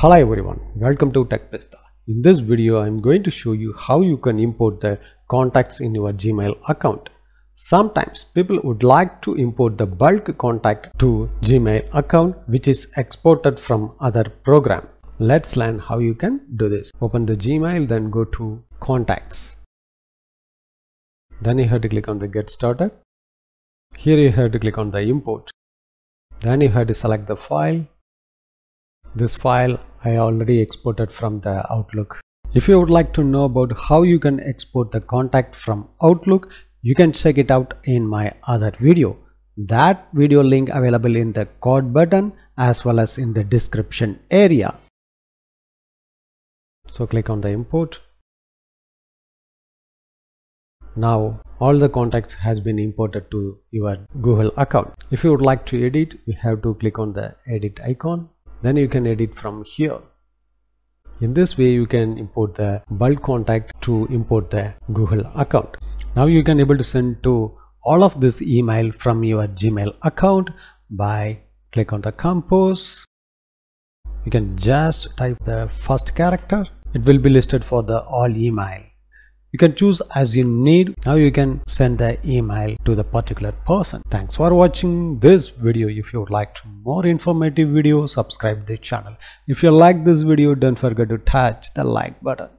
Hello everyone, welcome to Tech Pistha. In this video, I'm going to show you how you can import the contacts in your Gmail account. Sometimes people would like to import the bulk contact to Gmail account which is exported from other program. Let's learn how you can do this. Open the Gmail then go to contacts. Then you have to click on the get started. Here you have to click on the import. Then you have to select the file this file I already exported from the Outlook. If you would like to know about how you can export the contact from Outlook, you can check it out in my other video. That video link available in the card button as well as in the description area. So click on the import. Now all the contacts has been imported to your Google account. If you would like to edit, you have to click on the edit icon then you can edit from here. In this way you can import the bulk contact to import the google account. Now you can able to send to all of this email from your gmail account by click on the compose. You can just type the first character. It will be listed for the all email you can choose as you need. Now you can send the email to the particular person. Thanks for watching this video. If you would like more informative video subscribe the channel. If you like this video don't forget to touch the like button